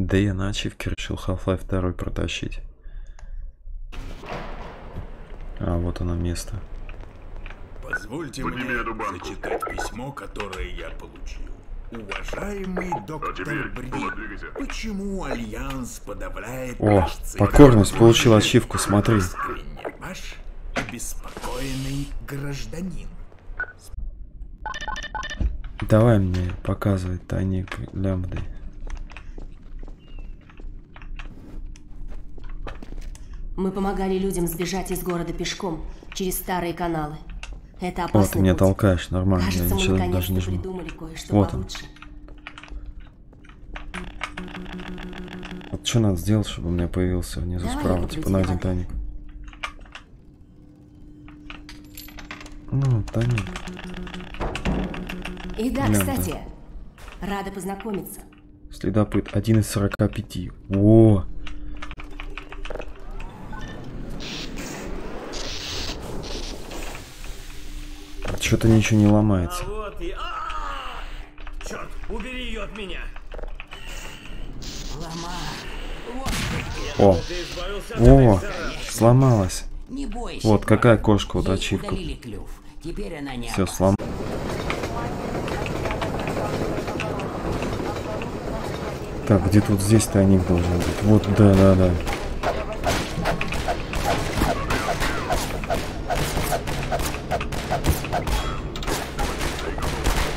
Да я на ачивке решил Half-Life 2 протащить. А, вот оно место. Позвольте мне зачитать письмо, которое я получил. Уважаемый доктор Бри, почему Альянс подавляет О, наш цель? покорность, получил ачивку, смотри. Искренне ваш обеспокоенный гражданин. Давай мне показывать тайник лямбды. Мы помогали людям сбежать из города пешком через старые каналы. Это Вот, опасный ты меня путь. толкаешь, нормально, Кажется, я мы ничего даже наконец-то не жму. придумали кое-что Вот он. получше. Вот что надо сделать, чтобы у меня появился внизу Давай справа, типа найден воды. тайник. Ну, тайник. И да, Лента. кстати, рада познакомиться. Следопыт, один из 45. О! Что-то ничего не ломается. А вот и... Черт, убери ее от меня! О, о, сломалась. Не бойся. Вот, какая кошка, вот ачивка. Все, опасна. слом. Так, где тут здесь тайник должен быть? Вот, да, да, да.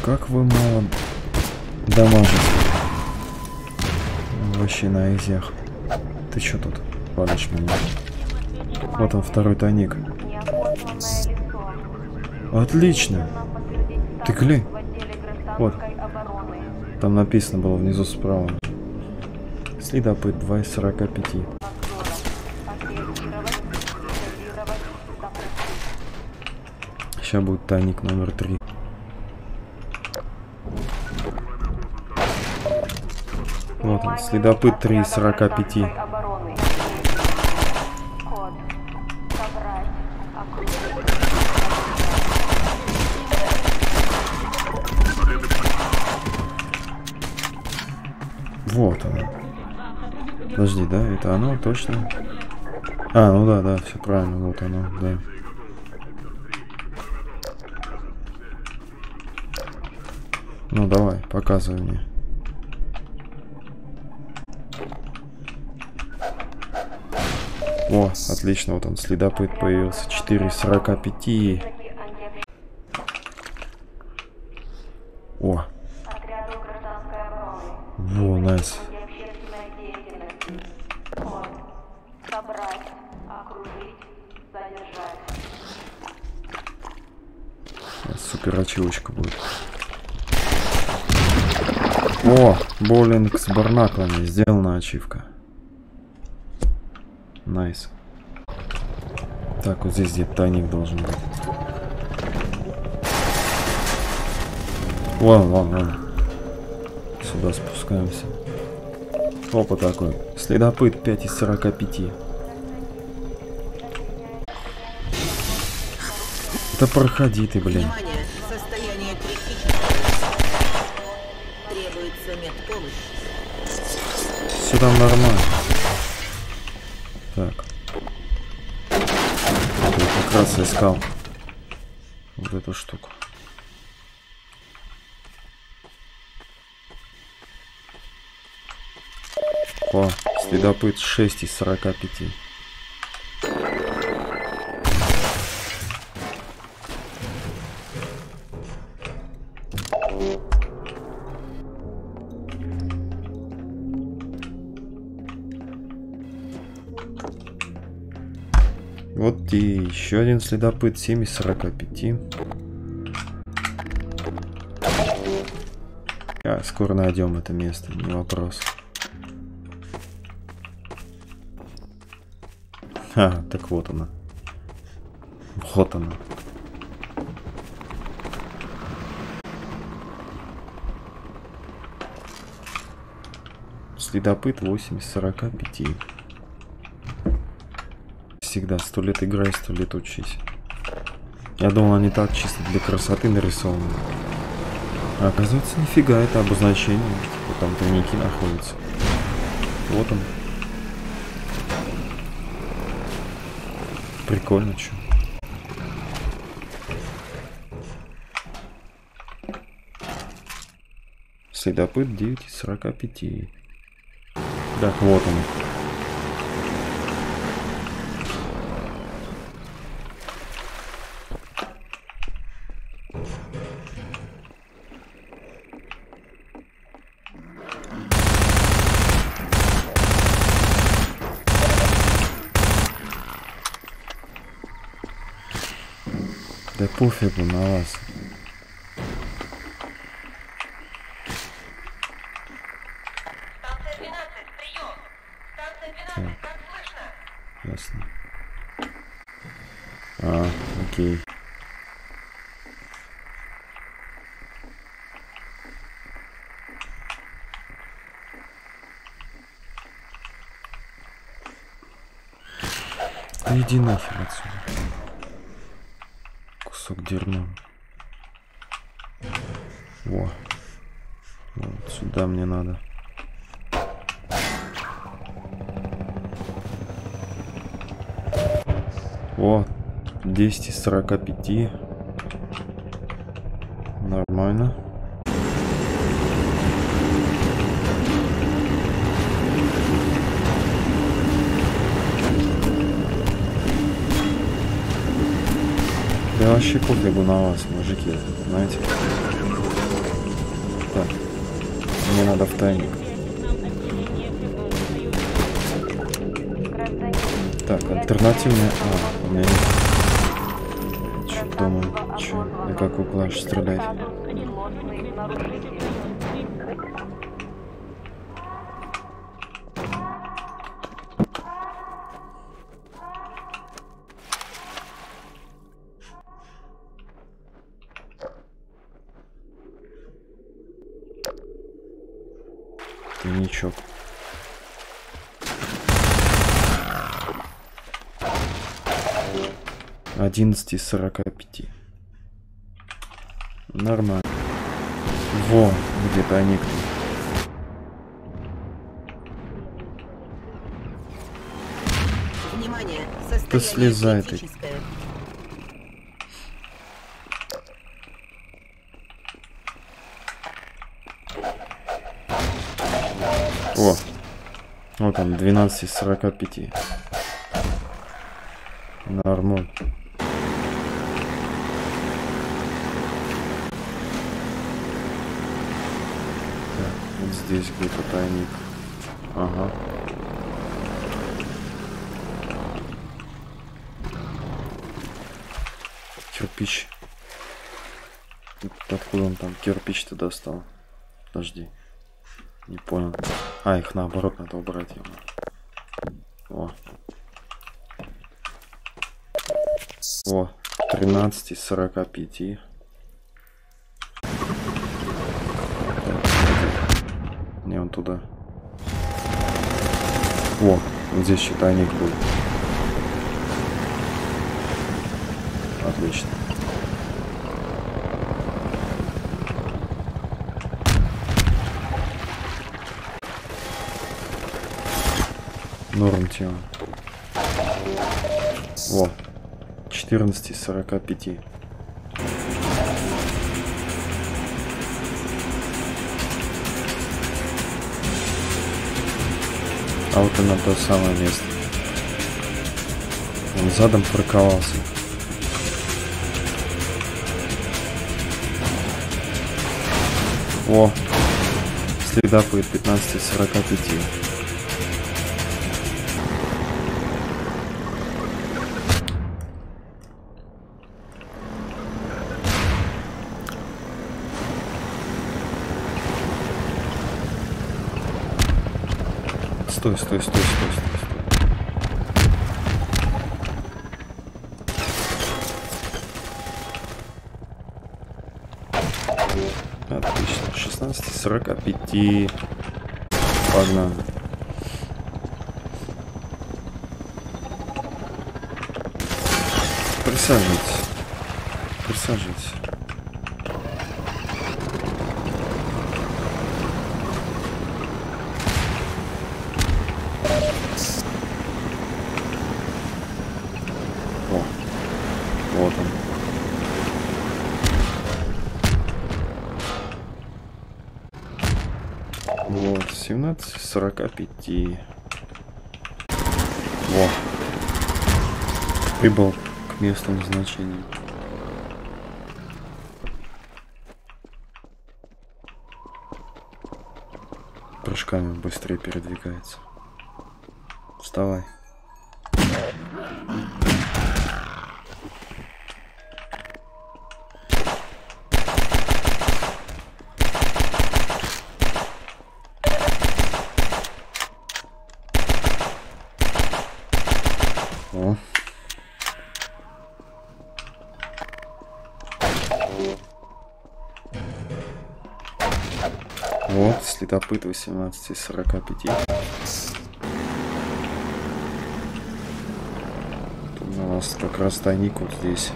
Как вы мало дамажите. Вообще на изях. Ты чё тут палишь меня? Вот он, второй тайник. Отлично. Ты глянь. Вот. Там написано было внизу справа. Следопыт 2 из 45. Сейчас будет тайник номер 3. Вот он, следопыт 3 из 45. обороны. Код. Собрать. Окружить. Вот оно. Подожди, да? Это оно точно? А, ну да, да, все правильно, вот оно, да. Ну давай, показывай мне. О, отлично, вот он, следопыт появился. 4 из 45. О, во, найс. Супер ачивочка будет. О, боулинг с барнаклами. Сделана ачивка. Nice. Так, вот здесь где-то тайник должен быть. Вон, вон, вон. Сюда спускаемся. Опа такой. Следопыт 5 из 45. Да проходи ты, блин. Внимание! Состояние критичное. Требуется медпомощь. Все там нормально. Раз искал вот эту штуку. О, следопыт 6 из 45. И еще один следопыт 7 из 45. А, скоро найдем это место, не вопрос. А, так вот она. Вот она. Следопыт 8 из 45. Всегда сто лет играй, сто лет учись. Я думал, они так чисто для красоты нарисованы. А оказывается, нифига, это обозначение. Типа там тайники находятся. Вот он. Прикольно, чё. Следопыт 9 из 45. Так, вот он. Да пофигу на вас. Станция 12, прием. Станция 12, как слышно? Ясно. А, окей. Да иди нахер отсюда. Кусок дерьма. Во. Вот сюда мне надо. О, 10 из 45. Нормально. Вообще пофигу на вас, мужики, знаете. Так, мне надо в тайник. Так, альтернативная... А, у меня нет. Чё думаю, чё, на какой плащ стрелять? Из сорока пяти. Нормально. Во, где тайник. Внимание, состояние слезай ты. О, вот он, 12 из 45. Нормуль. Так, вот здесь где-то тайник. Ага. Кирпич. Откуда он там кирпич-то достал? Подожди. Не понял. А, их наоборот надо убрать ему. О. О, 13 из 45. Так, Не, он туда. О, здесь считайник был. Отлично. Норм тема. О, 14 из 45. А вот и на то самое место. Он задом парковался. О, следопыт 15 Стой, стой, стой, стой, стой, стой. Отлично. 16 из 45. Погнали. Присаживайтесь. Присаживайтесь. Вот, 17 45. Во. Прибыл к месту назначения. Прыжками быстрее передвигается. Вставай. Следопыт 18 из 45. Тут у нас как раз тайник вот здесь.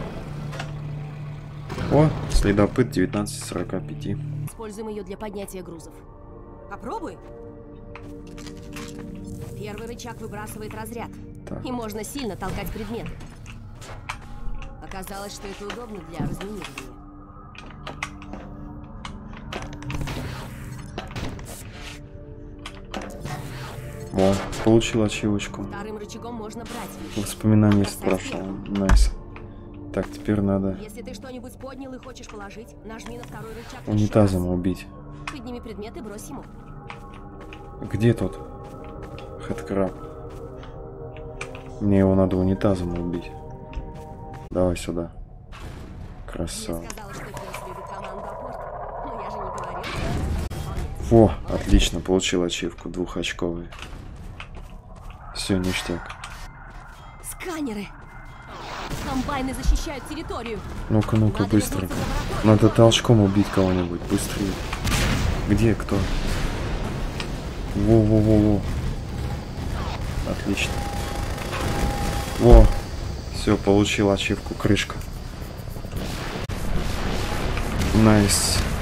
О, следопыт 19 из 45. Используем ее для поднятия грузов. Попробуй. Первый рычаг выбрасывает разряд. Так. И можно сильно толкать предметы. Оказалось, что это удобно для разминирования. Получил ачивочку. Вторым рычагом можно брать вещи. Воспоминания прошлого. Nice. Так, теперь надо Если ты что-нибудь поднял и хочешь положить, нажми на второй рычаг. унитазом убить. Подними предмет и брось ему. Где тот? Хэдкраб. Мне его надо унитазом убить. Давай сюда. Красава. Во, отлично, получил ачивку двухочковый. Все, ништяк. Сканеры! Комбайны защищают территорию. Ну-ка, ну-ка, быстро. Надо толчком убить кого-нибудь, быстрее. Где кто? Во-во-во-во. Отлично. Во. Все, получил ачивку, крышка. Найс. Красава.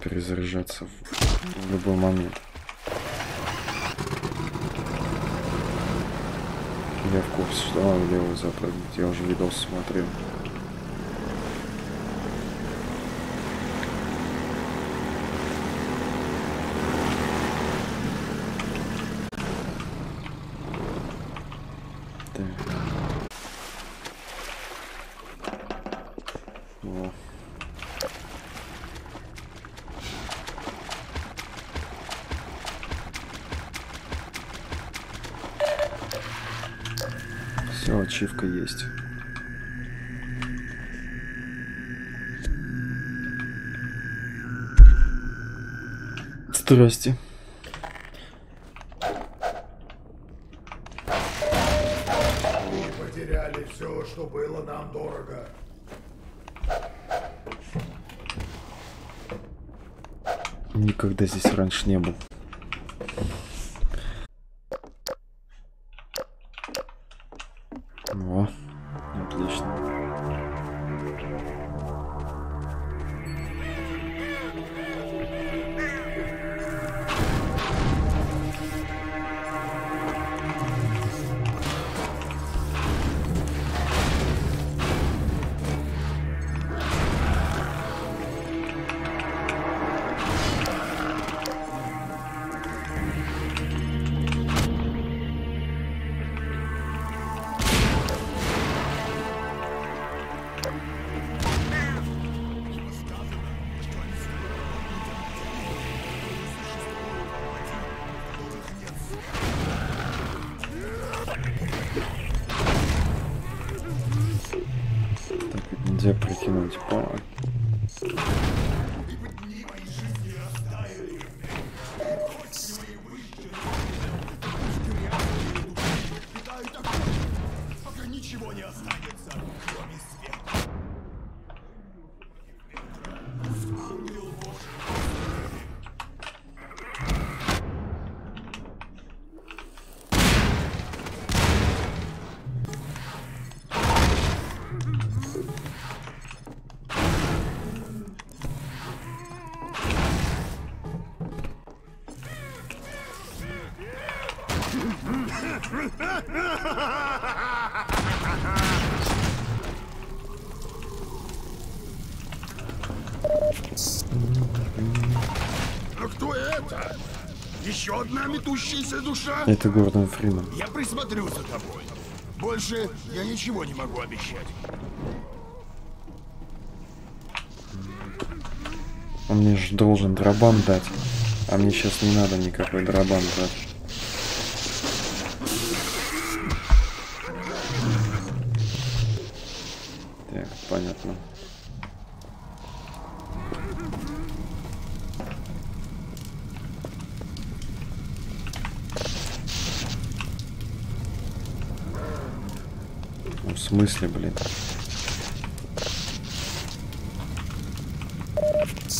Здесь же можно перезаряжаться в, в любой момент. Я в курсе, что надо влево запрыгнуть. Я уже видос смотрел. Так. Во. Ачивка есть. Здрасте. Мы потеряли все, что было нам дорого. Никогда здесь раньше не был. Метущаяся душа? Это Гордон Фриман. Я присмотрю за тобой. Больше я ничего не могу обещать. Он мне же должен дробан дать. А мне сейчас не надо никакой дробан дать. В смысле, блин?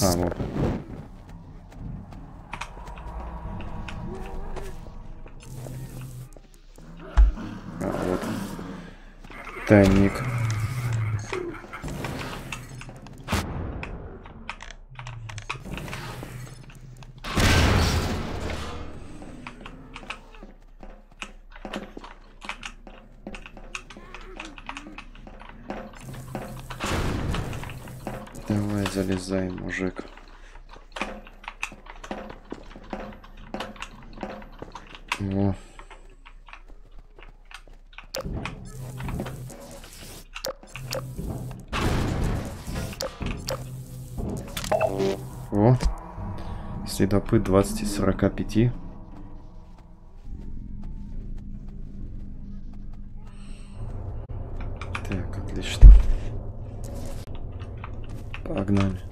А, вот. А, вот. Тайник. Давай, залезай, мужик. Во. О, следопыт 20 из 45. Так, отлично. Погнали.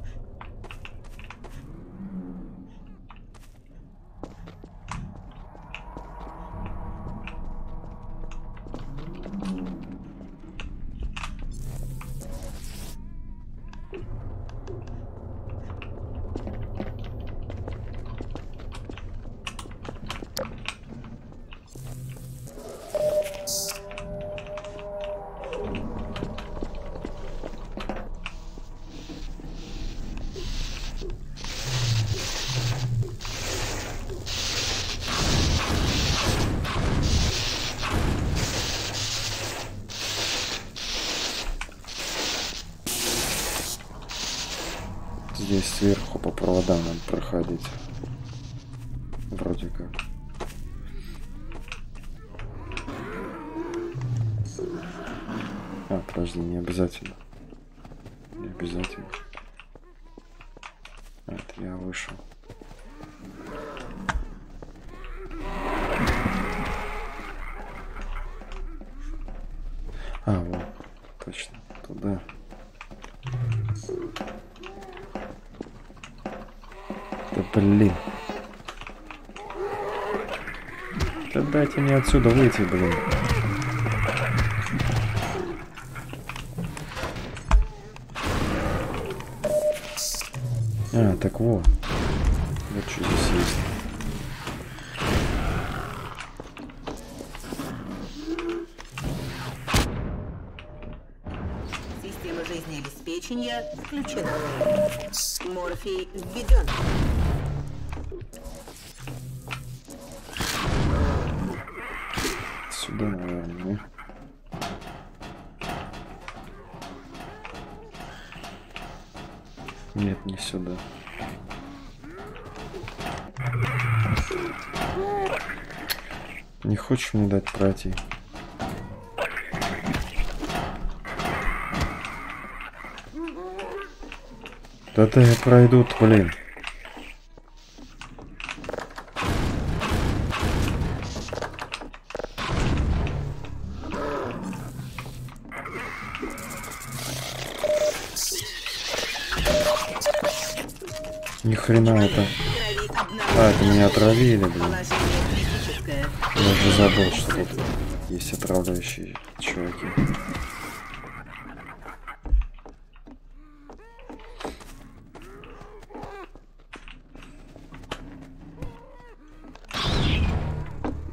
Здесь сверху по проводам надо проходить. Вроде как. А, подожди, не обязательно. Не обязательно. А, Это я вышел. А, вот, точно, туда. Да блин. Дайте мне отсюда выйти, блин. А, так вот. Вот что здесь есть. Система жизнеобеспечения включена. Морфий введен. Хочешь мне дать пройти? Да-да, я пройду, блин. Ни хрена это. А, это меня отравили, блин. Я уже забыл, что тут есть отравляющие чуваки.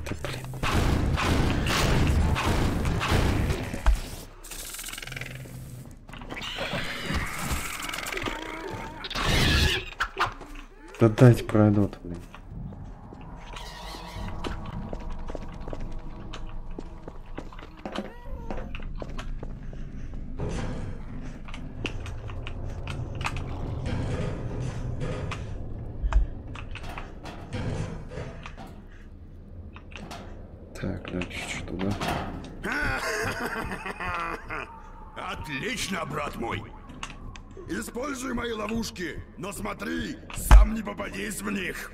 Да блин. Да дайте пройдут, блин. Так, дальше что туда? Отлично, брат мой. Используй мои ловушки, но смотри, сам не попадись в них.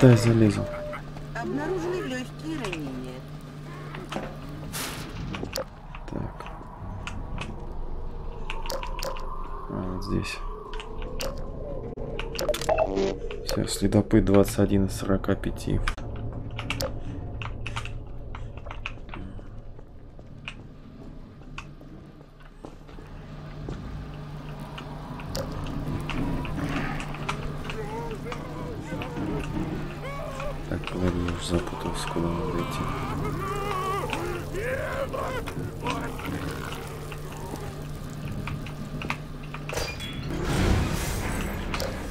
Да-да-да, залезем. Обнаружены легкие ранения. Так. А, вот здесь. Все, следопыт 21 из 45. Так, ладно, я уже запутался, куда надо идти.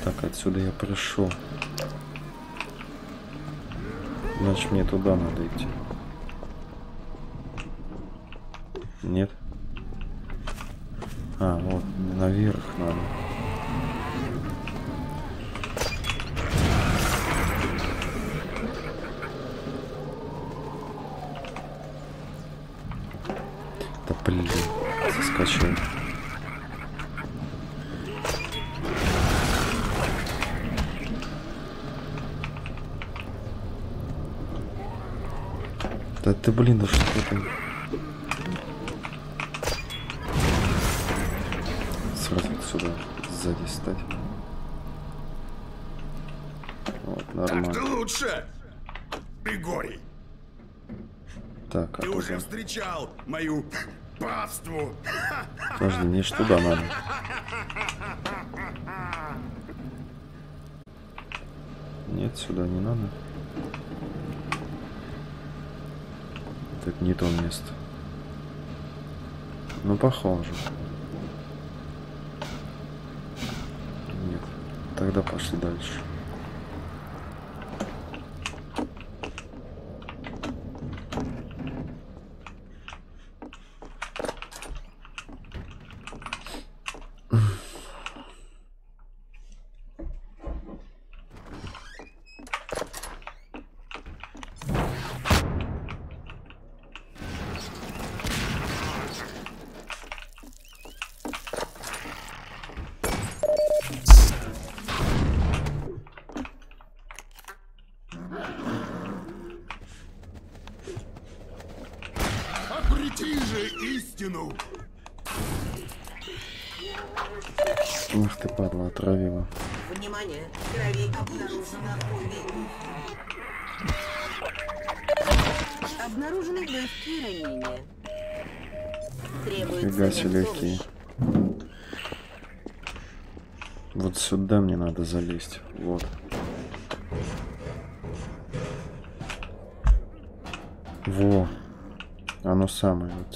Так, отсюда я пришел. Значит, мне туда надо идти. Нет? А, вот, наверх надо. Ты, блин, да что ты? Сразу отсюда сзади стать. Вот, Так-то нормально. лучше. Григорий, Так, а ты уже встречал мою паству. Подожди, мне ж туда надо. Нет, сюда не надо. Это не то место. Ну, похоже. Нет. Тогда пошли дальше.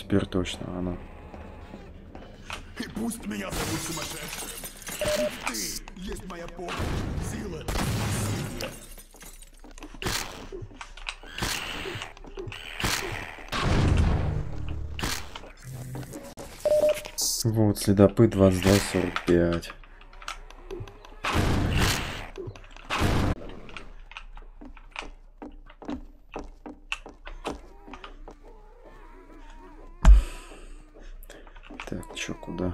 Теперь точно она. И пусть меня зовут сумасшедшим. Ты есть моя помощь, сила. Вот, следопыт 22.45. Так, чё, куда?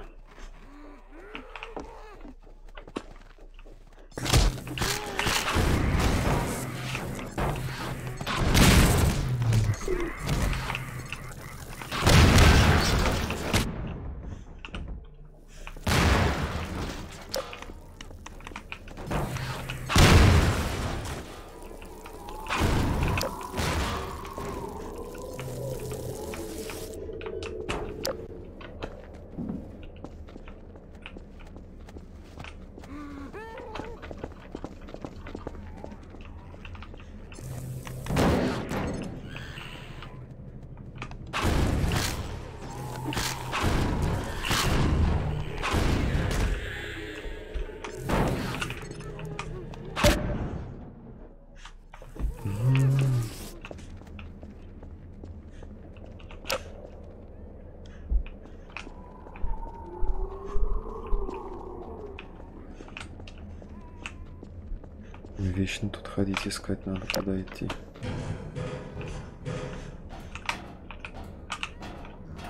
Вечно тут ходить искать надо, идти.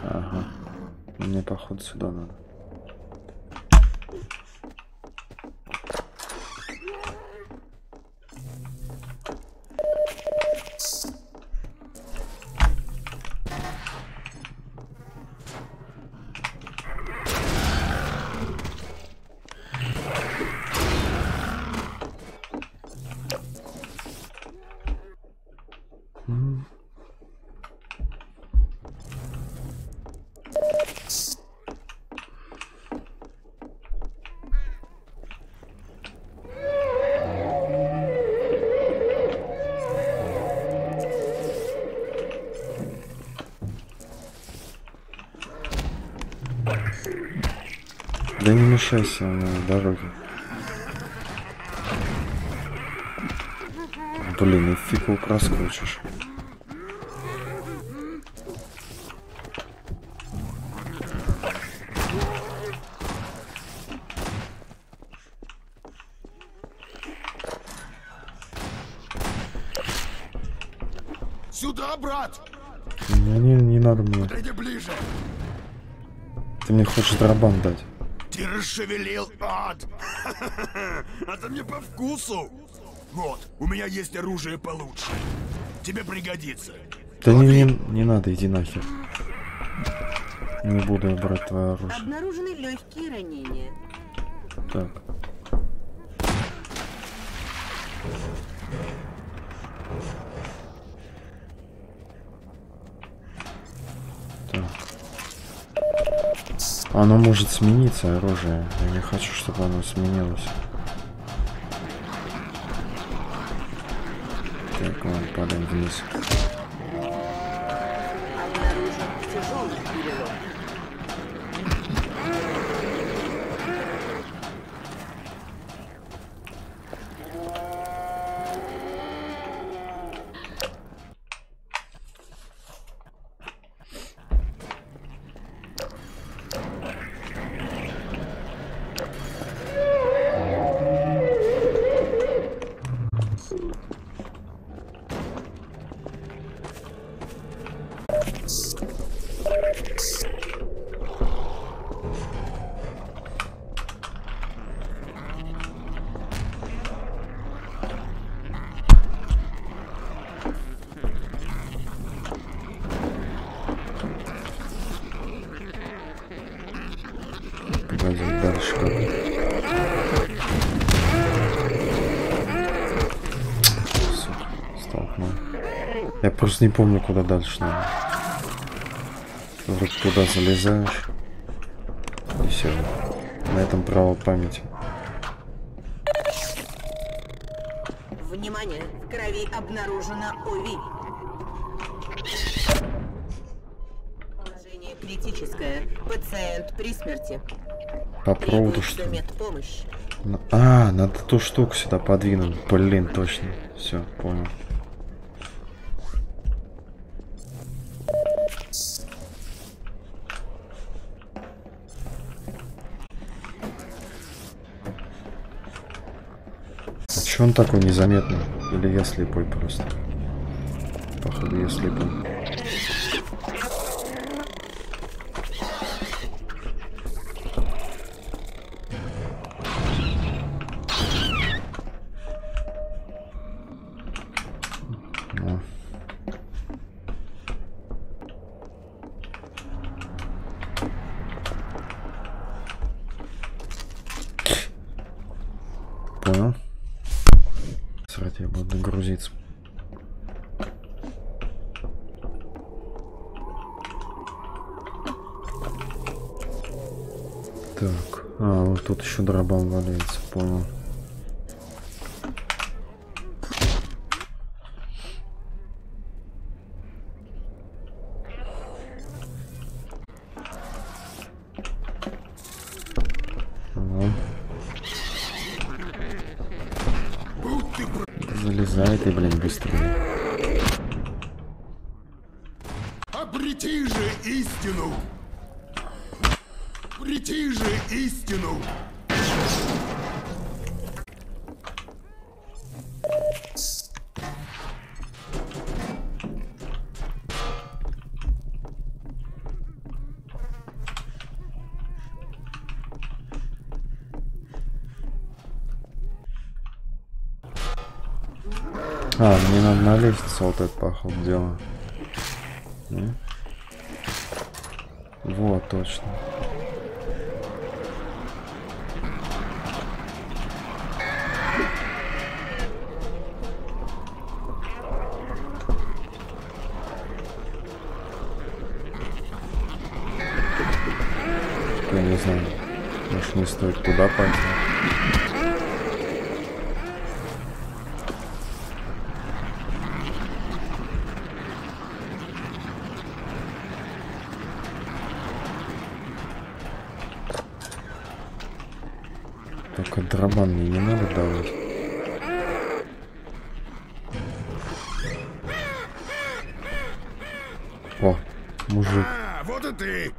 Ага. Мне походу сюда надо. Мешайся на дороге. Блин, и фиг его проскочишь. Сюда, брат! Не, не, не надо мне. Ближе! Ты мне хочешь дробан дать. Расшевелил ад! Это мне по вкусу! Вот, у меня есть оружие получше. Тебе пригодится. Да не, не, не надо, иди нахер. Не буду я брать твое оружие. Обнаружены легкие ранения. Так. Так. Оно может смениться, оружие. Я не хочу, чтобы оно сменилось. Так, ладно, падаем вниз. Обнаружен тяжелый перелом. Пойдем дальше. Сука, столкнул. Просто не помню, куда дальше надо. Вроде туда залезаешь. И все. На этом право памяти. Внимание! В крови обнаружена ОВИ. Положение критическое. Пациент при смерти. По проводу что А, надо ту штуку сюда подвинуть. Блин, точно. Все, понял. Че он такой незаметный? Или я слепой просто? Походу я слепой. О. Понял. Срать я буду грузиться. Так, а, вот тут еще дробан валяется, понял. Ага. Залезай ты, блин, быстрее. Обрети же истину! Обрети же истину! Лестницу вот это, походу, дело. Вот, точно. Я не знаю. Может не стоит туда пойти. Только дробан мне не надо давать. О, мужик. А, вот и ты!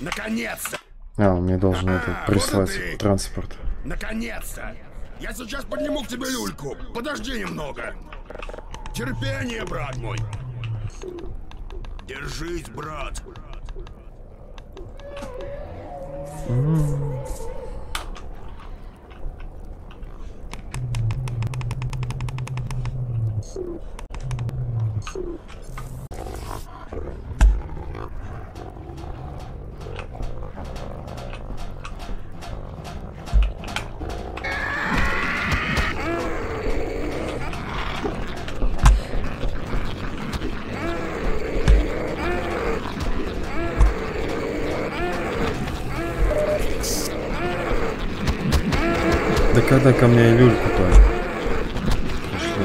Наконец-то! А, он мне должен А, это вот прислать транспорт. Наконец-то! Я сейчас подниму к тебе люльку. Подожди немного. Терпение, брат мой. Держись, брат. Когда ко мне люльку-то? Пришли.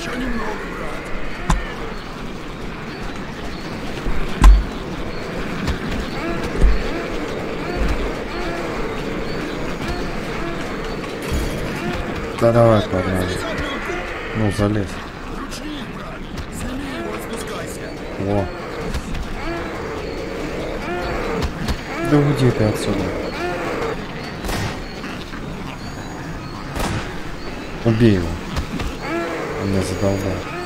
Еще немного, брат. Да давай, погнали. Ну, залез. О. Да уйди ты отсюда. Убей его. Он меня задолбал.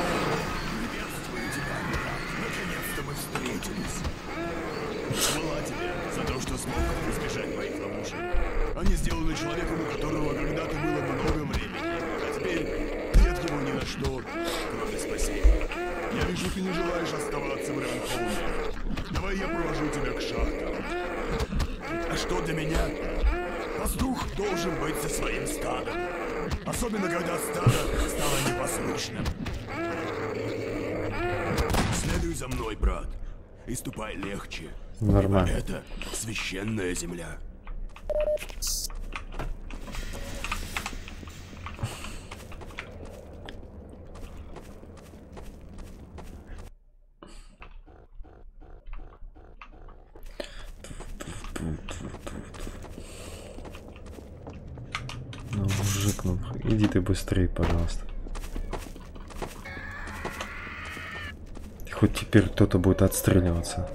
Теперь кто-то будет отстреливаться.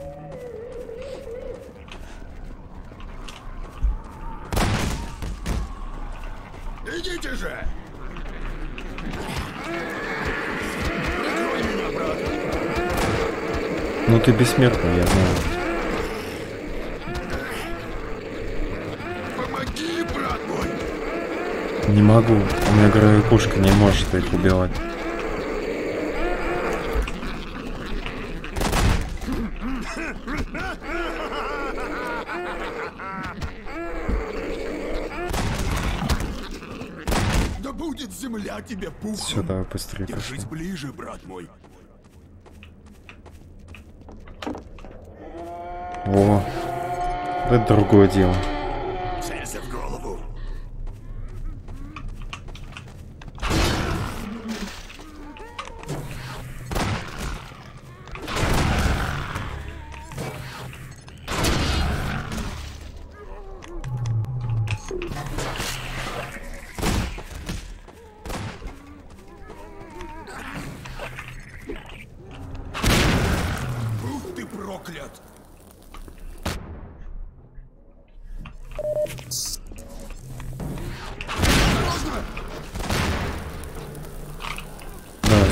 Идите же! Ну ты бессмертный, я знаю. Помоги, брат мой! Не могу. У меня гравий пушка не может их убивать. Да будет земля тебе пухом! Все, давай быстрее Держись пошли. ближе, брат мой. О, это другое дело.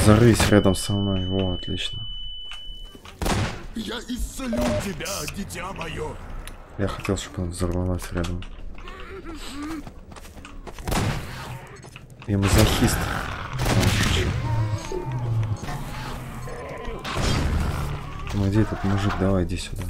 Взорвись рядом со мной. О, отлично. Я исцелю тебя, дитя мое! Я хотел, чтобы он взорвалась рядом. Я мазохист. Ну где этот мужик? Давай, иди сюда.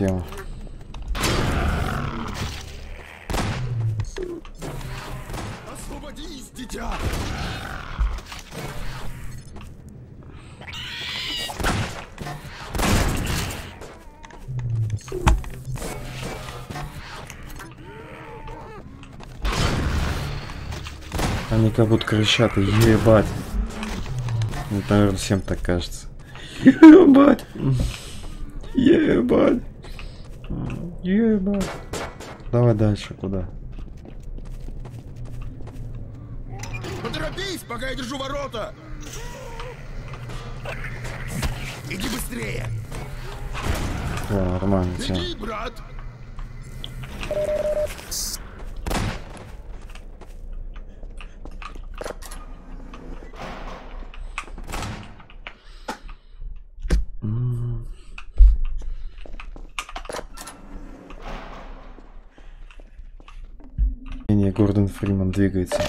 Тема. Освободись, дитя! Они как будто кричат, ебать. Вот, наверное, всем так кажется. Ебать. Ебать. Ебать. Давай дальше, куда? Поторопись, пока я держу ворота! Иди быстрее! О, нормально тема. Иди, брат! Не, Гордон Фриман двигается.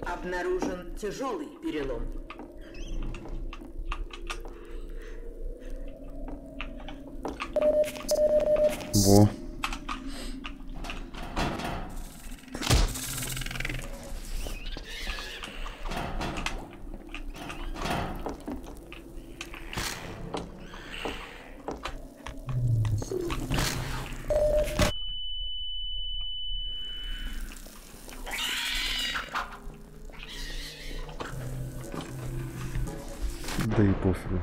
Обнаружен тяжелый перелом. Во. Да и пофигу.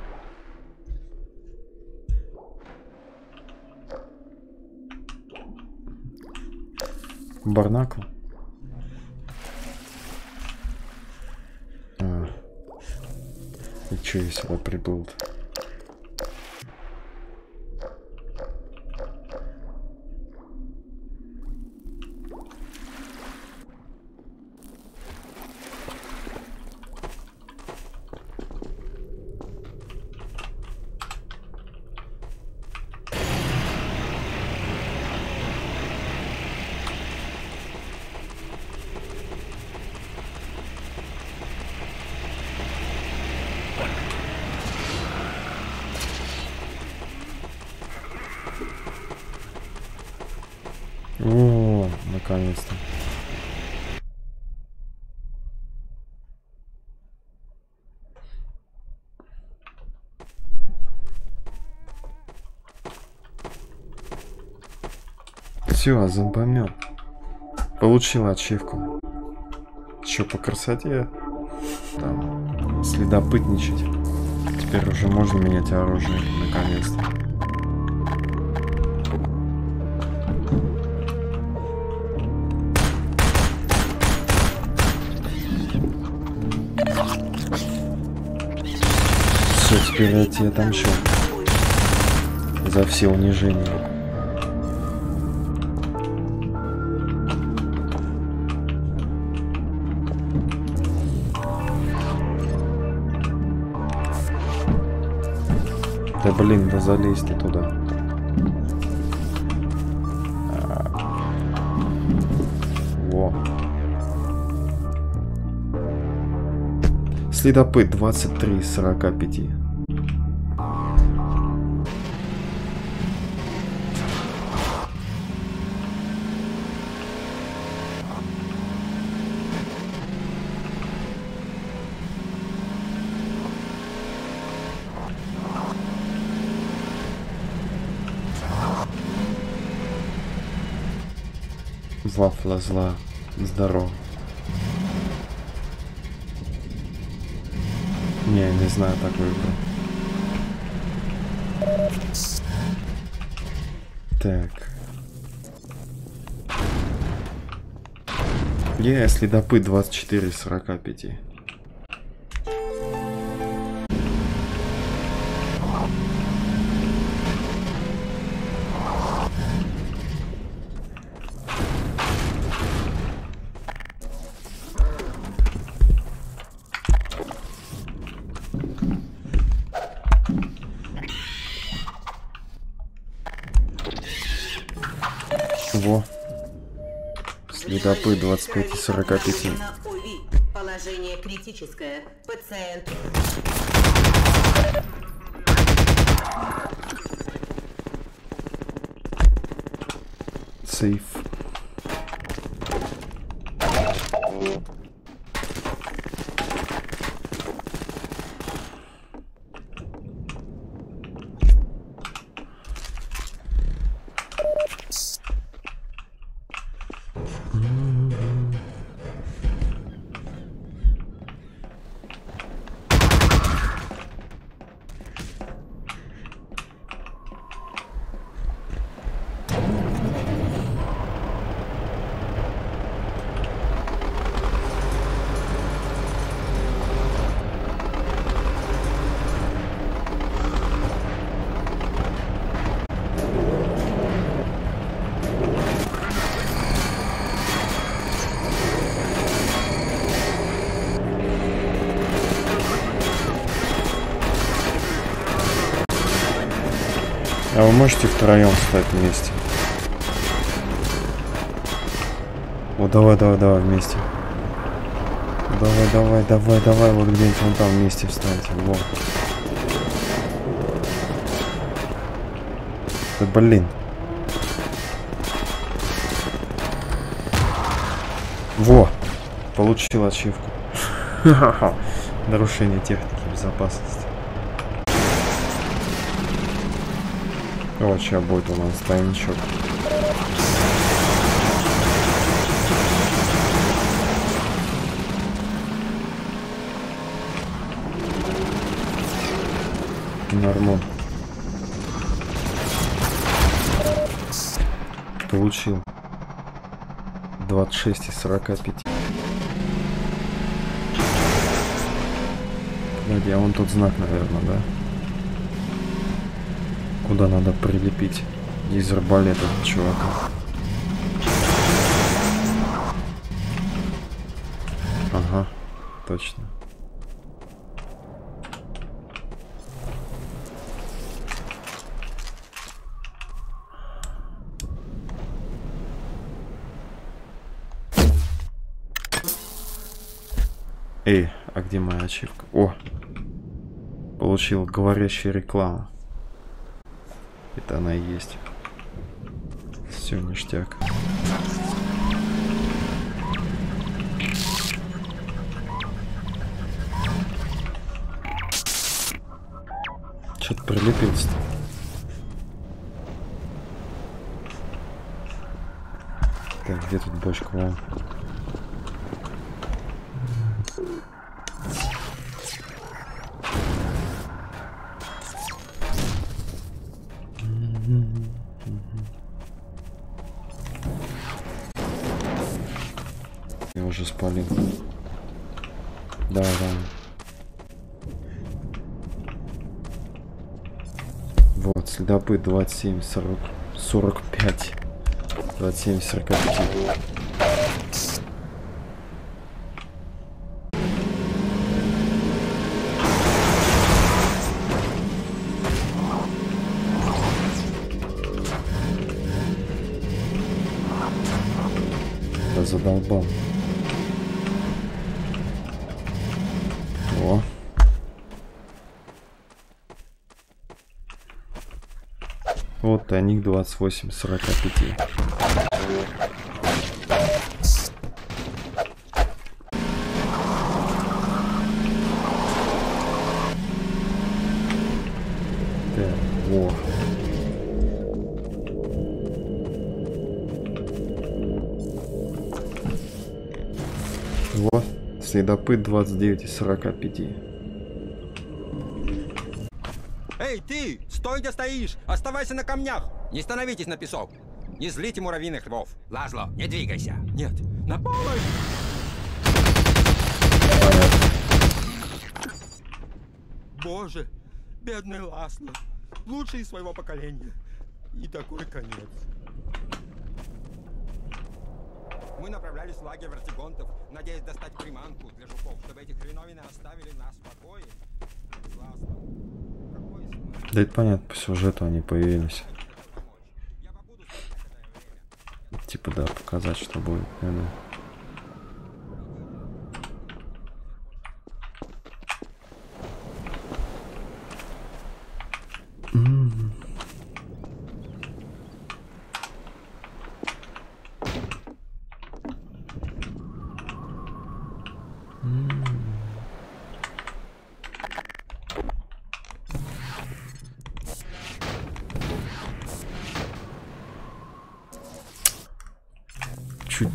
Барнакл? А. И чё я сюда приплыл-то? Все, зомбомет. Получил ачивку. Че по красоте? Там следопытничать. Теперь уже можно менять оружие, наконец-то. Все, теперь я тебе отомщу. За все унижения. Блин, да залезь ты туда. Во. Следопыт 23 из 45. Вафла зла. Здорово. Не, не знаю такую игру. Так. Я следопыт 24 из 45. 45 и 45. Положение критическое. Пациент. Сейф. Можете втроем стать вместе? Вот давай, давай, давай вместе. Давай, давай, давай, давай, вот где-нибудь вон там вместе встаньте. Вот. Да блин. Во! Получил ачивку. Нарушение техники безопасности. Вот сейчас будет у нас тайничок. Нормально. Получил. 26 из 45. Погоди, а вон тот знак, наверное, да? Куда надо прилепить из арбалета чувака. Ага, точно. Эй, а где моя ачивка? О! Получил говорящая реклама. Это она и есть. Все, ништяк. Че ты прилепился-то? Так, где тут бочка? Вон. 27, 40, 45. 27, 45. Тайник 28 45. Так, во. Вот, следопыт 29 из 45. Эй, ты! Стой, где стоишь! Оставайся на камнях! Не становитесь на песок! Не злите муравьиных львов! Лазло, не двигайся. Нет, на помощь! Боже, бедный Ласло. Лучший из своего поколения. И такой конец. Мы направлялись в лагерь вертигонтов, надеясь достать приманку для жуков, чтобы эти хреновины оставили нас в покое. Да это понятно, по сюжету они появились. Я побуду здесь некоторое время. Показать, что будет. наверное.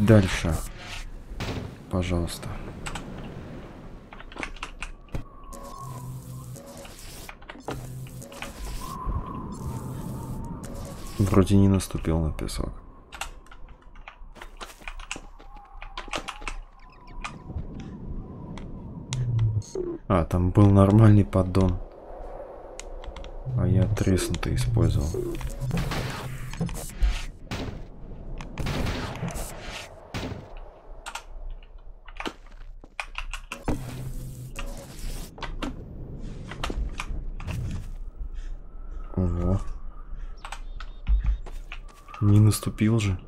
Дальше. Пожалуйста. Вроде не наступил на песок. А, там был нормальный поддон. А я треснутый использовал. Наступил же.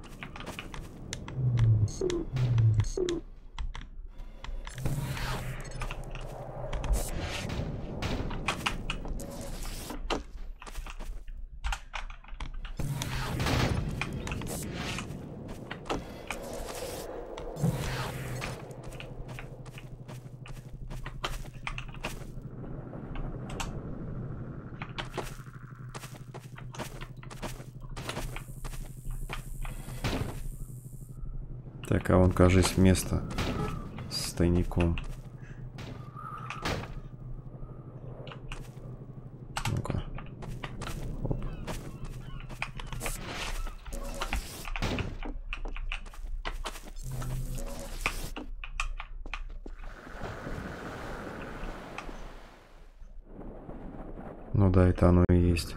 Так, а вон, кажись, место с тайником. Ну-ка. Оп. Ну да, это оно и есть.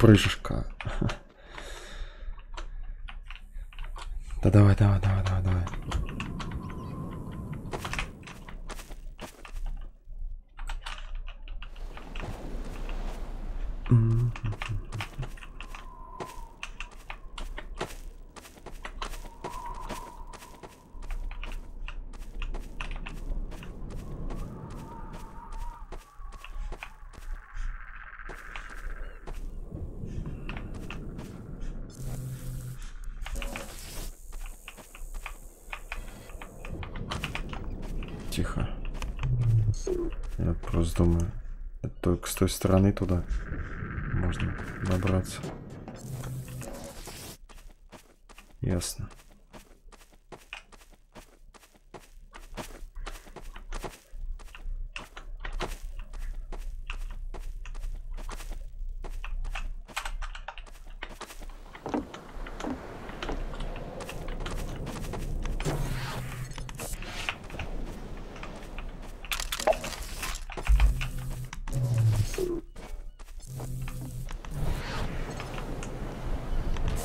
Отпрыжка. Да давай, давай, давай, тихо. Я просто думаю, это только с той стороны туда можно добраться. Ясно.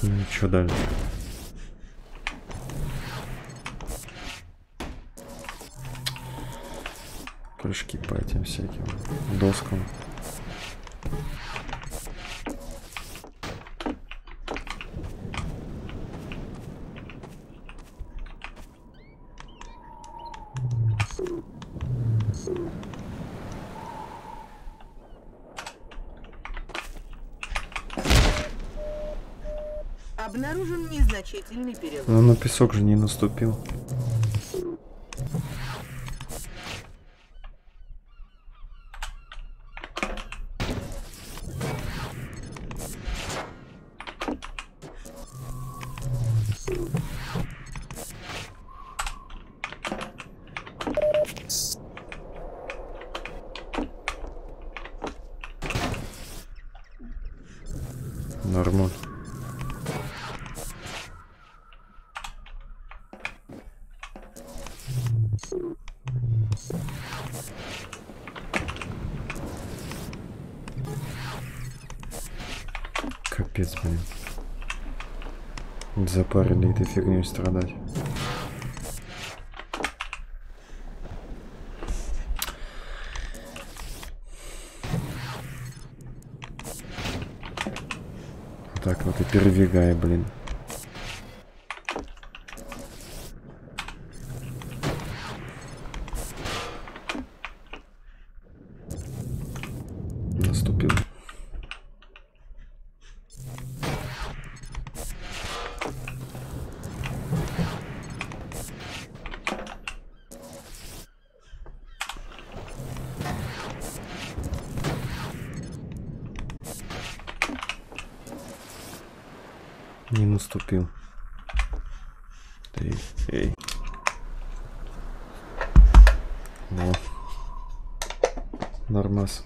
Ну и что дальше? Прыжки по этим всяким доскам. Обнаружен незначительный перелом. Ну на песок же не наступил. Нормально. Капец, блин. Запарили этой фигней страдать. Так вот и передвигай, блин. Наступил. Не наступил. Эй, эй. Во. Нормас.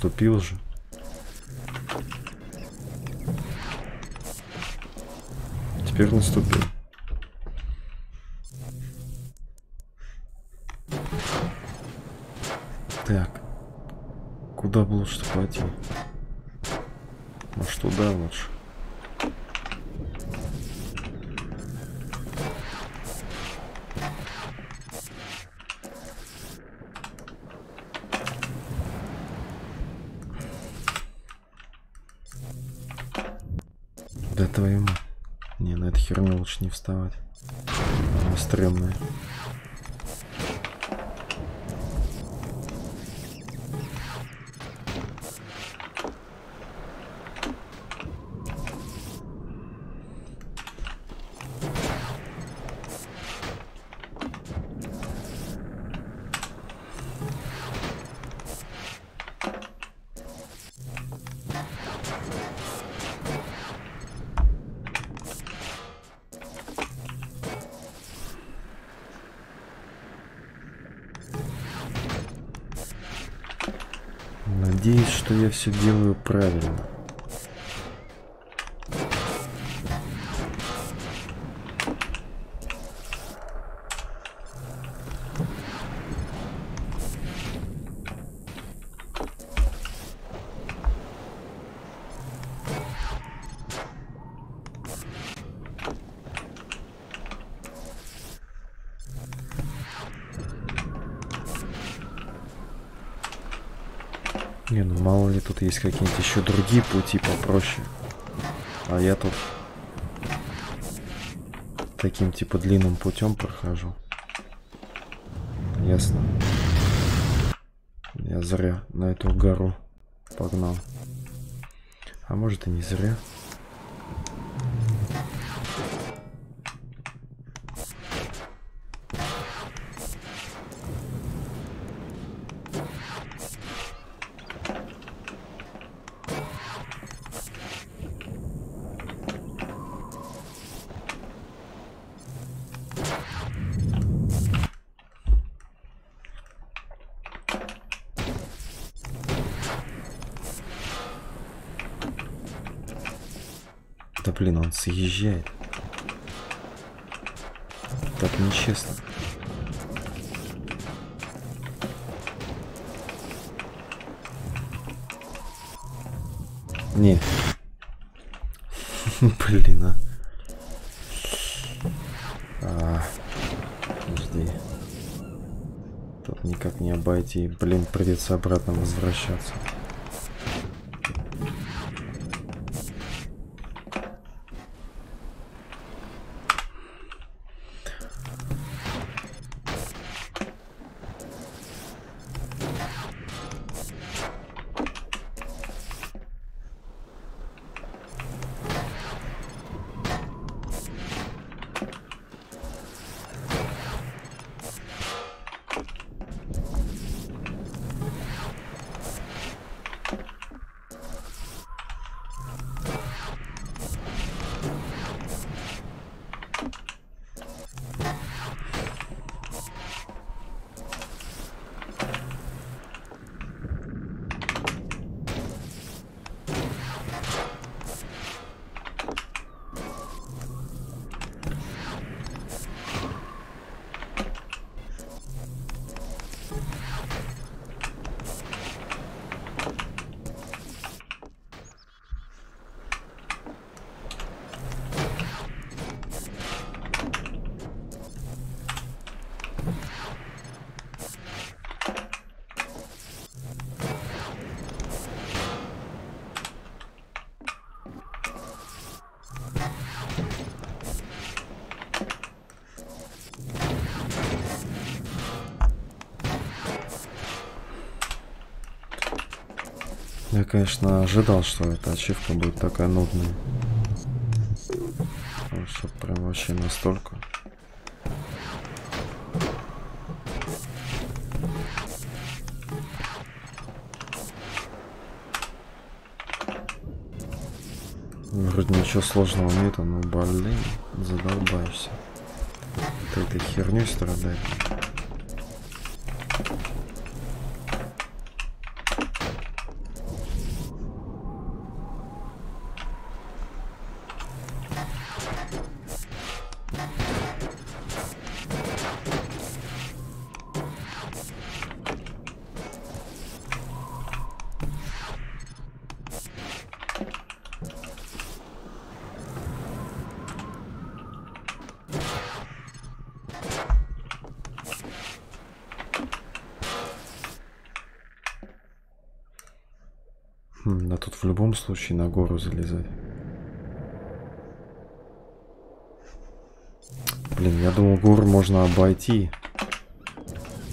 Так. Наступил же. Теперь наступил. Так. Куда бы лучше пойти? Может туда лучше? Да твою мать. Не, на эту вставать. Она. Все делаю правильно. Тут есть какие-нибудь еще другие пути попроще. А я тут таким типа длинным путем прохожу. Ясно. Я зря на эту гору погнал. А может и не зря. Блин, он съезжает. Так нечестно. Не. Блин, а. а. Жди. Тут никак не обойти. Блин, придется обратно возвращаться. Я, конечно, ожидал, что эта ачивка будет такая нудная. Что прям вообще настолько. Вроде ничего сложного нету, но блин, задолбаешься. Ты этой херней страдать. Тут в любом случае на гору залезать. Блин, я думал, гору можно обойти.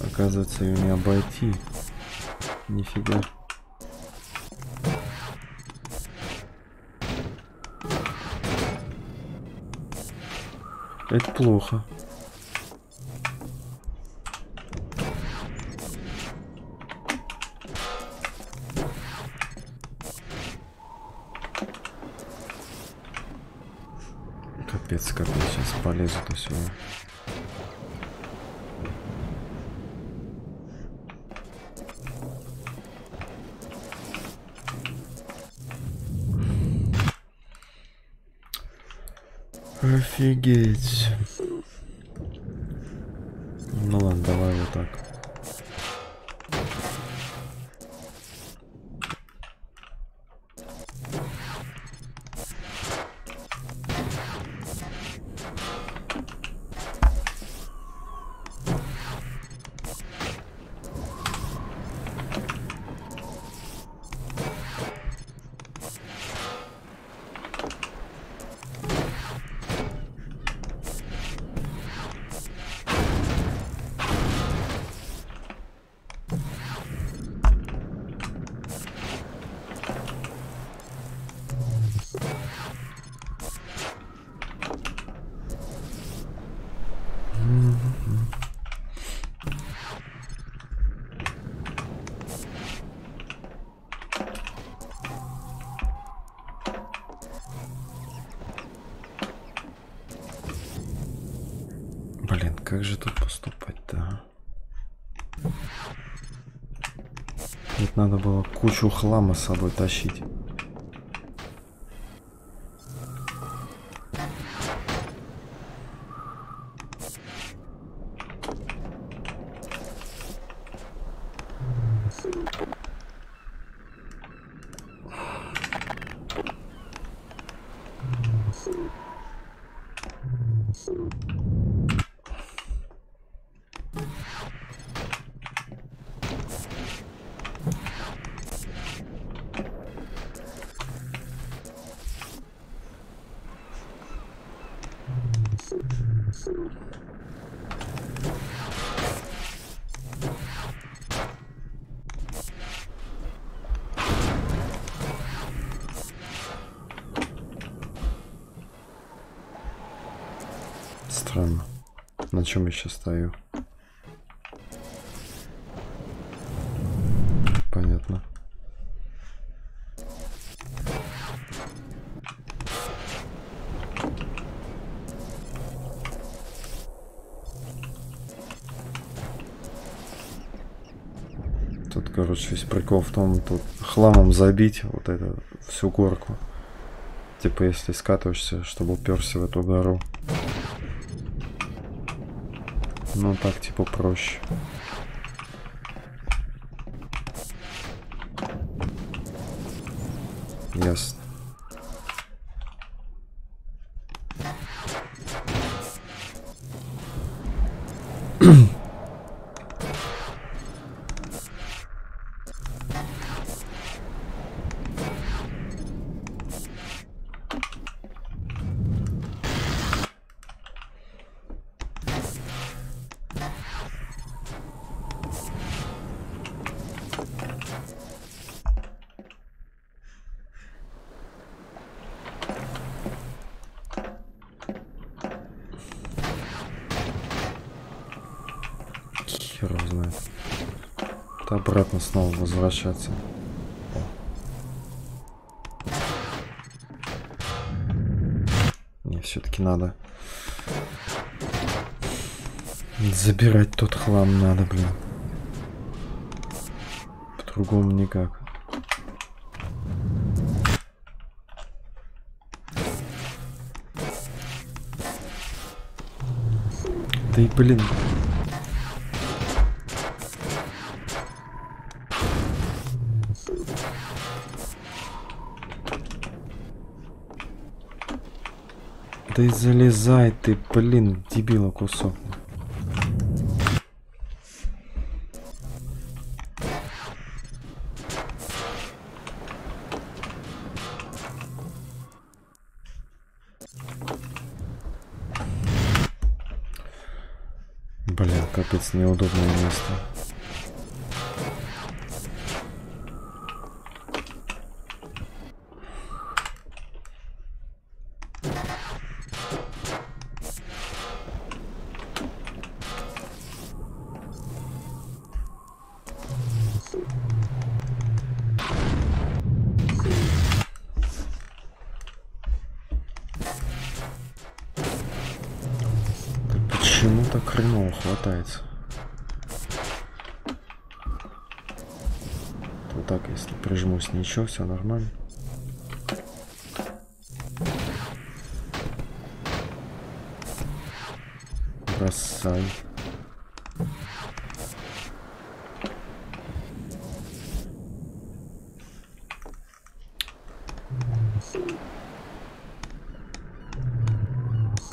Оказывается, ее не обойти. Нифига. Это плохо. Надо было кучу хлама с собой тащить. На чем я сейчас стою? Понятно. Тут, короче, весь прикол в том, тут хламом забить вот эту всю горку. Типа, если скатываешься, чтобы уперся в эту гору. Ну, так, типа, проще. Ясно. Хер его знает. Это обратно снова возвращаться. Не, все-таки надо. Забирать тот хлам надо, блин. По-другому никак. Да и блин. И залезай ты, блин, дебила кусок. Так хреново хватается? Вот так, если прижмусь, ничего, все нормально. Бросай.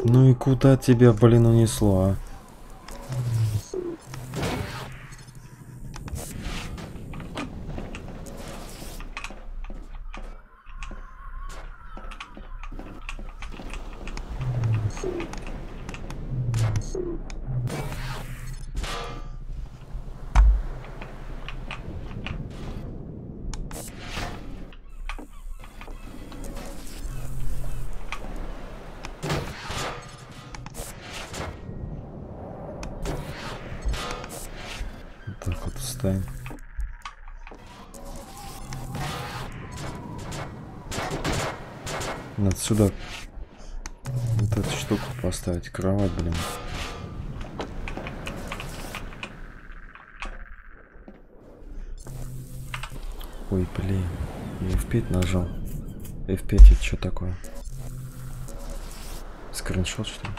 Ну и куда тебя, блин, унесло, а? Скриншот что ли?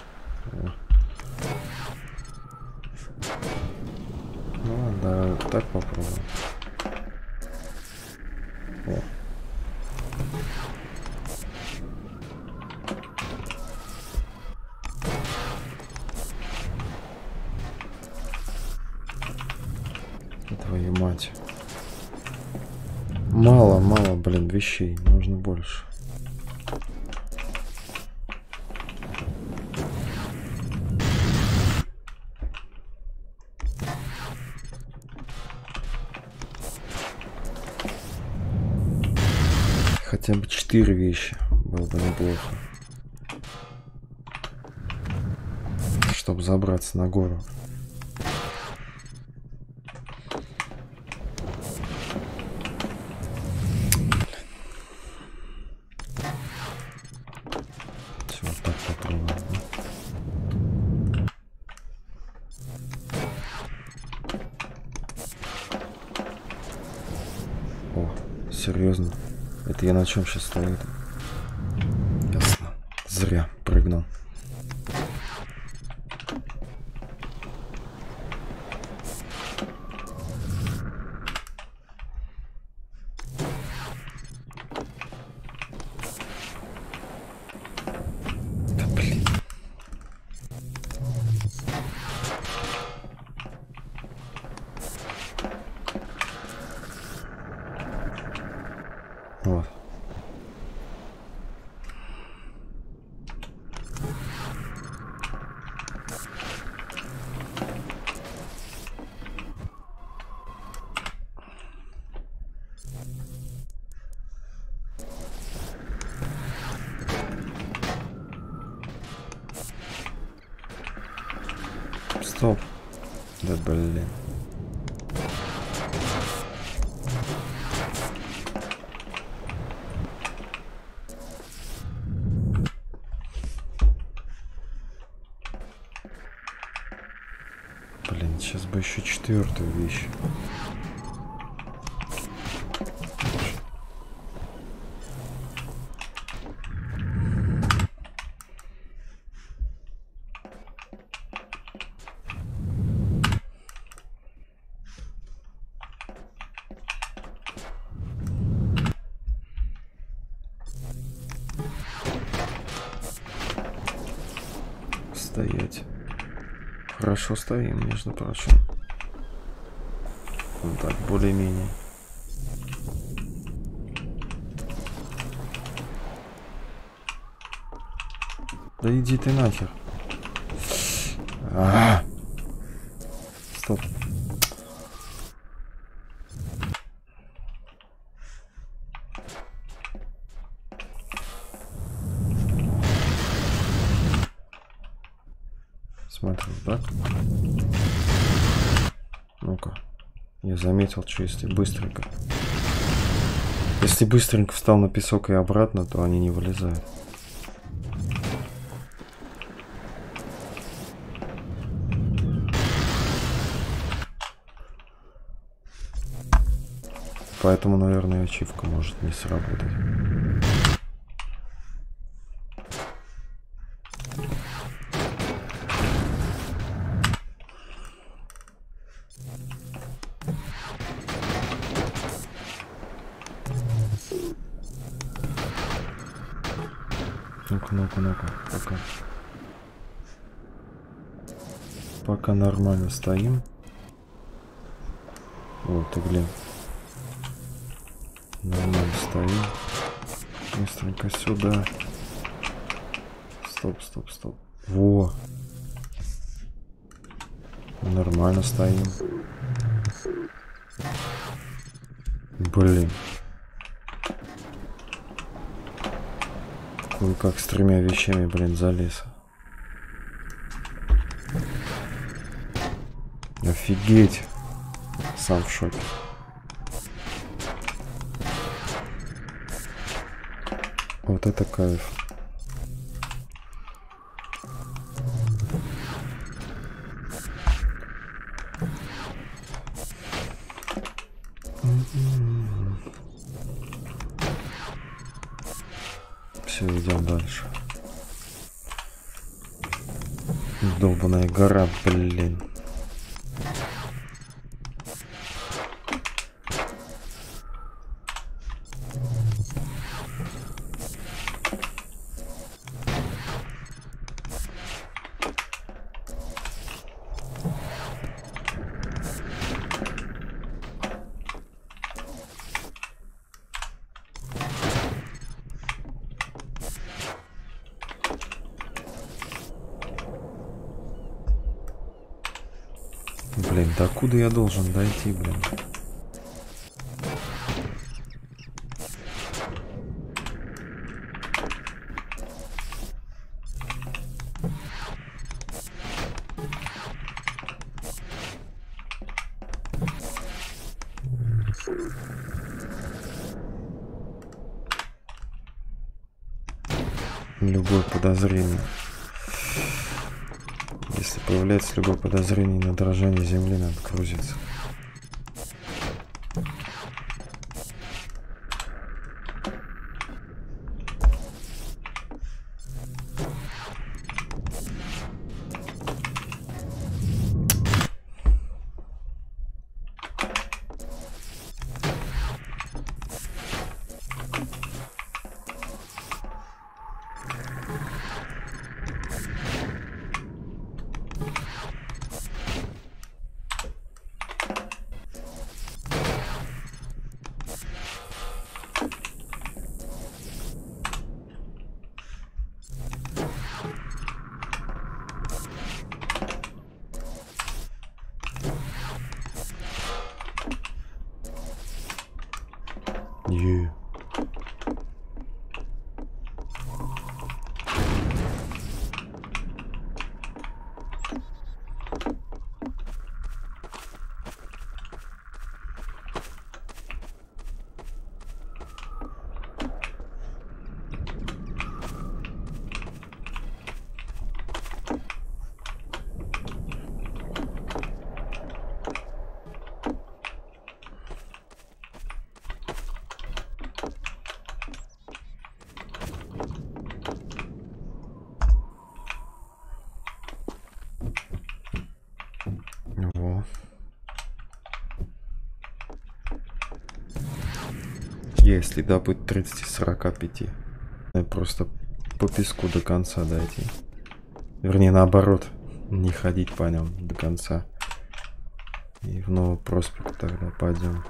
Четыре вещи. Было бы неплохо. Чтобы забраться на гору. серьезно. Это я на чем сейчас стою? Ясно. Зря прыгнул. Да блин. Вот. Стоп. Да блин. Блин, сейчас бы еще четвертую вещь. Стоять. Хорошо стоим, между прочим. Ну так, более-менее. Да иди ты нахер. А, Стоп. Смотрим, так? Ну-ка. Заметил, что если быстренько. Если быстренько встал на песок и обратно, то они не вылезают. Поэтому, наверное, ачивка может не сработать. Ну-ка, ну-ка, ну-ка, пока. Пока нормально стоим. Вот, ты глянь. Нормально стоим. Быстренько сюда. Стоп, стоп, стоп. Во. Нормально стоим. Блин. Ой, как с тремя вещами, блин, залез. Офигеть. Сам в шоке. Вот это кайф. Все, идем дальше. Долбаная гора, блин. Докуда я должен дойти, блин? Любое подозрение. Если появляется любое подозрение на дрожание Если добыть 30-45. Просто по песку до конца дойти. Вернее, наоборот. Не ходить по нем до конца. И в новый проспект тогда пойдем.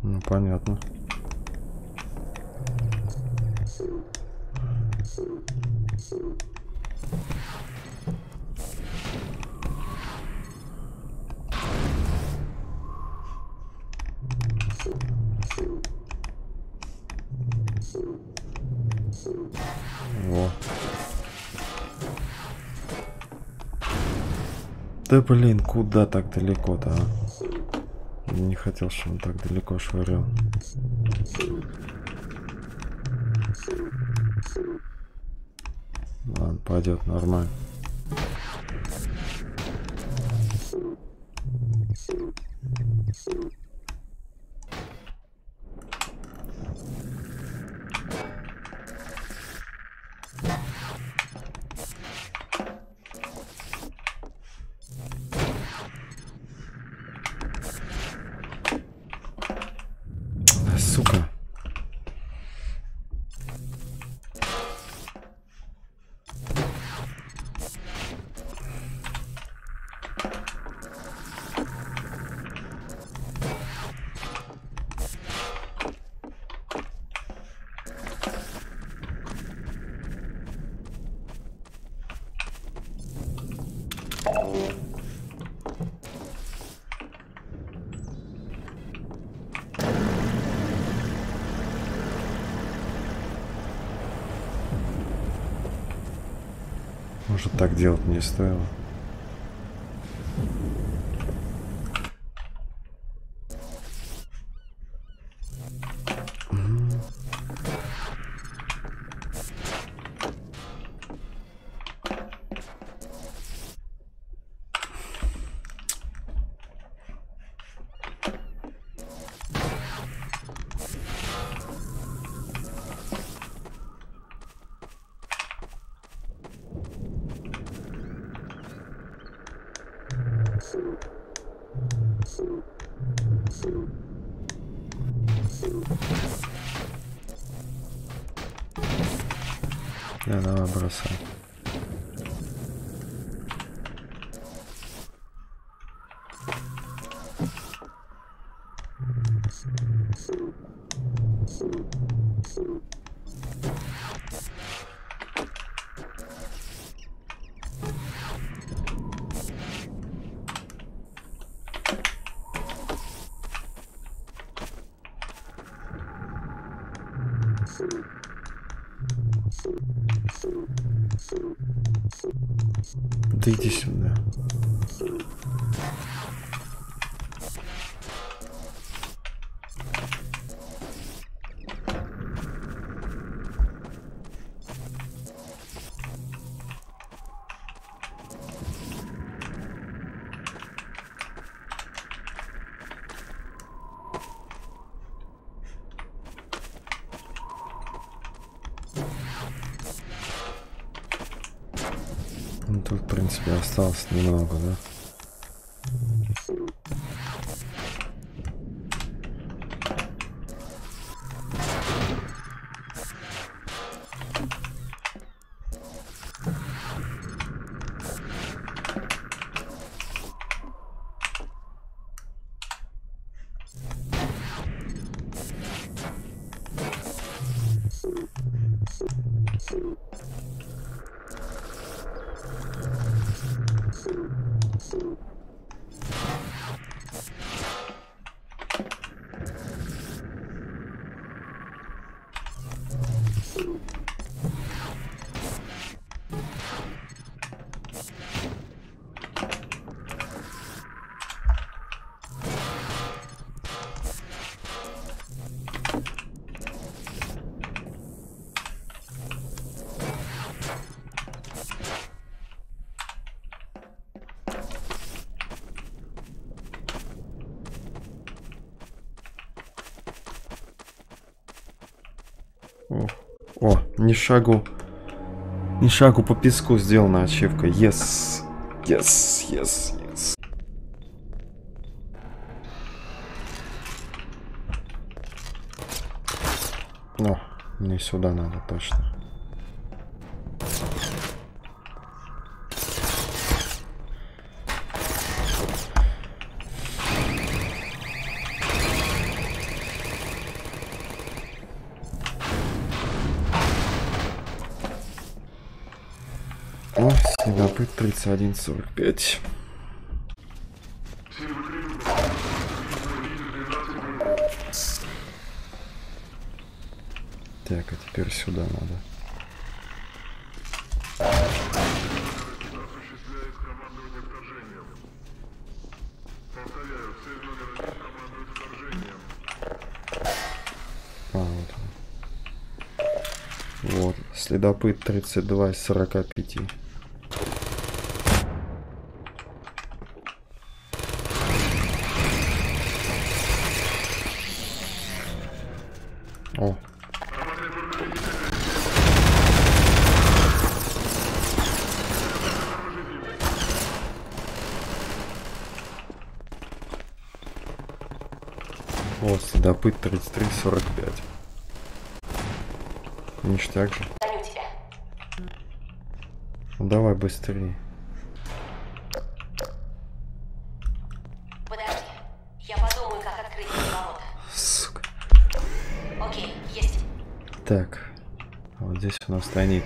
Ну, понятно. Во. Да блин, куда так далеко-то, а? Не хотел, чтобы он так далеко швырял. Ладно, пойдет нормально. Может так делать не стоило. Осталось немного, да? Ни шагу. Ни шагу по песку сделана ачивка. Yes. Yes, yes, yes. О, мне сюда надо точно. О, следопыт 3145. Так, а теперь сюда надо. А, вот. Вот, следопыт 32 из 45. Следопыт 33-45. Ништяк же. Ну давай быстрее. Подожди. Я подумаю, как открыть эти ворота. Сука. Окей, есть. Так. А Вот здесь у нас тайник.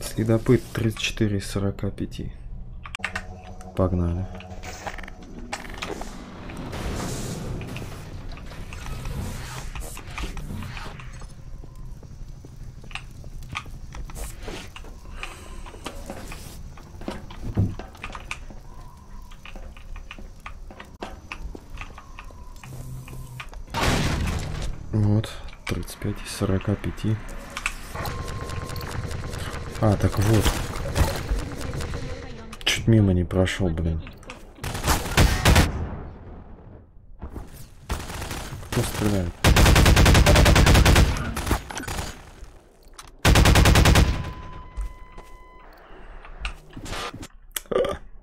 Следопыт 34 из 45. Погнали. Вот, 35 из 45. А, так вот. Чуть мимо не прошел, блин. Кто стреляет?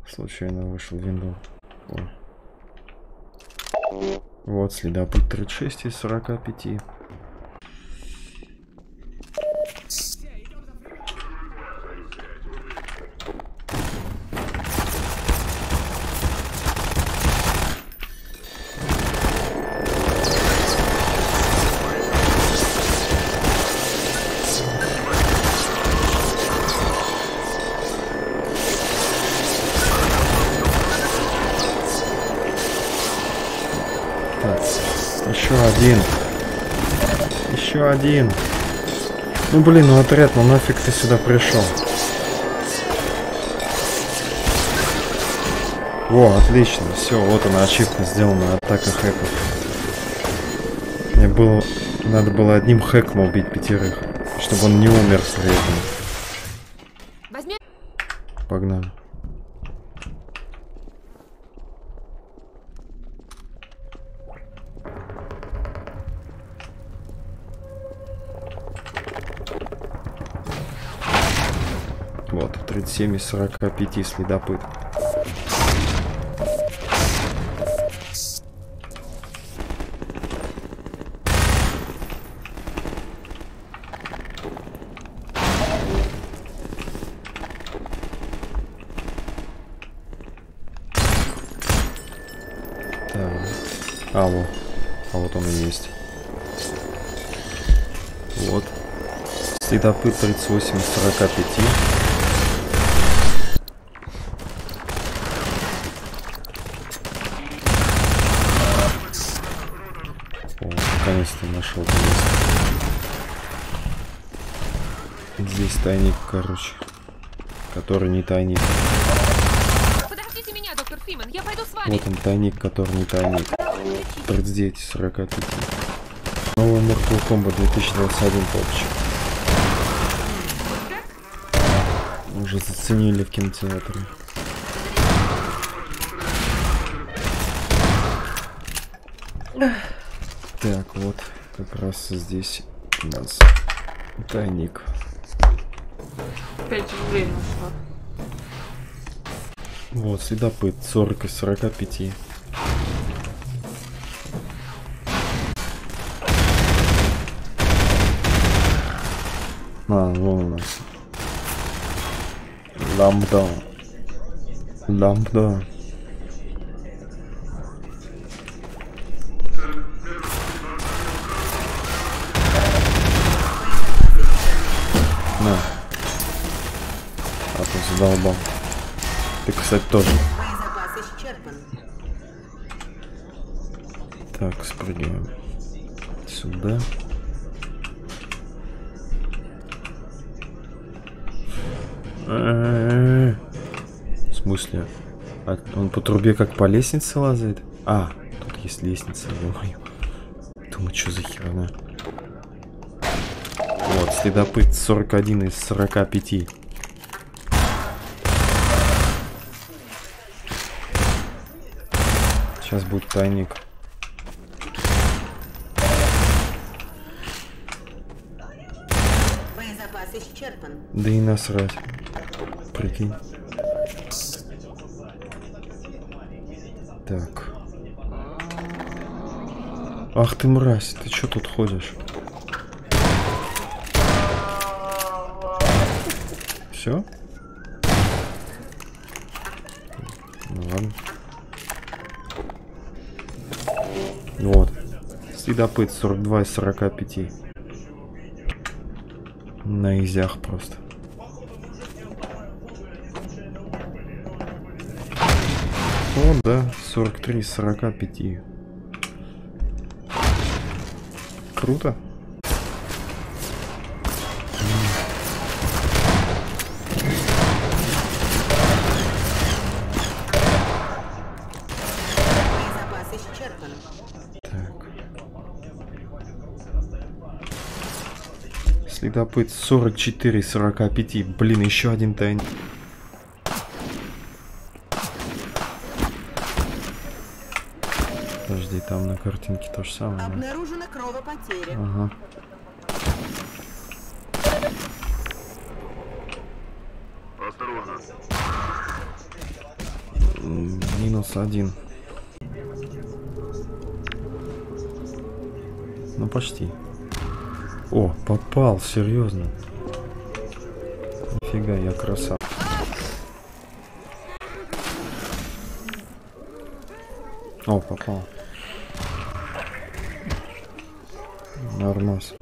Случайно вышел винду. О. Вот следопыт 36 из 45. Один. Ну блин, ну отряд, ну нафиг ты сюда пришел? Во, отлично, все, вот она ошибка сделана, атака хэков. Мне было, надо было одним хэком убить пятерых, чтобы он не умер при этом. 37 из 45 следопыт. А, вот. А вот он и есть. Вот. Следопыт 38 из 45. О, наконец-то нашел место. Здесь тайник, короче. Который не тайник. Подождите меня, доктор Фриман, я пойду с вами. Вот он тайник, который не тайник. 39 из 45. Новый Mortal Kombat 2021 топчик. Уже заценили в кинотеатре. Так, вот, как раз здесь у нас тайник. Опять же время ушло. Вот, следопыт 40 из 45. А, вон у нас. Ламбда. Ламбда. Кстати, тоже. Так, спрыгиваем. Сюда. В смысле? А он по трубе как по лестнице лазает? А, тут есть лестница, ё-моё. Думаю, что за херня? Вот, следопыт 41 из 45. Сейчас будет тайник. Да и насрать. Прикинь. Так. Ах ты мразь, ты чё тут ходишь? Все? Следопыт 42 из 45. На изях просто. О, да, 43 из 45. Круто. Следопыт 44 из 45. Блин, еще один тайник. Подожди, там на картинке то же самое. Обнаружена кровопотеря. Ага. М, Минус один. Ну почти. О, попал, серьезно. Нифига, я красав. О, попал. Нормас.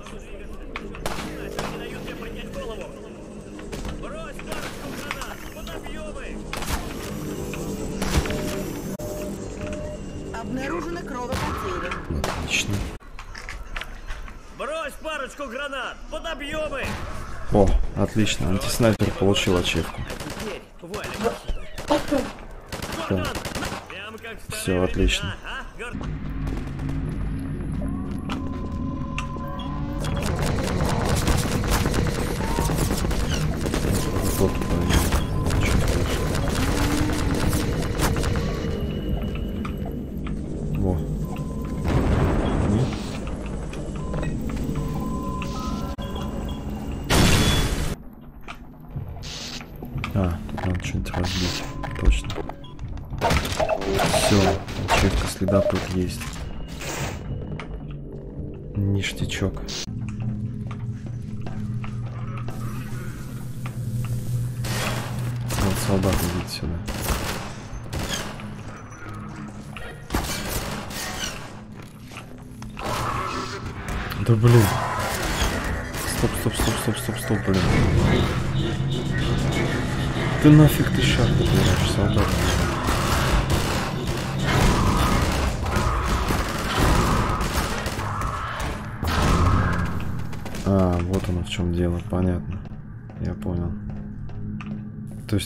Отлично. Антиснайпер получил ачивку. Да. Все отлично.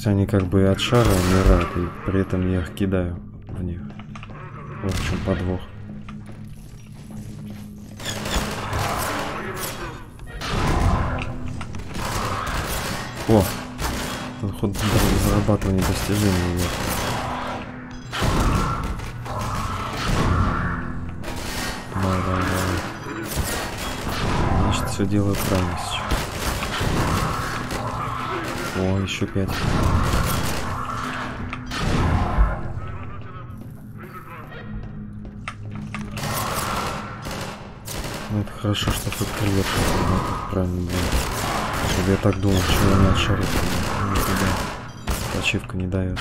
Есть они как бы от шара умирают, и при этом я их кидаю в них. В чем подвох. О! Тут ход зарабатывания достижений нет. Давай, давай, давай. Значит, все делаю правильно сейчас. О, еще пять. Ну, это хорошо, что тут привет. Правильно было. Чтобы я так думал, что я не от шаров. Нифига. Ачивка не дает.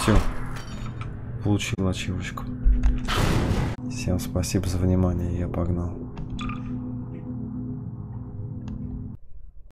Все. Получил ачивочку. Всем спасибо за внимание, я погнал.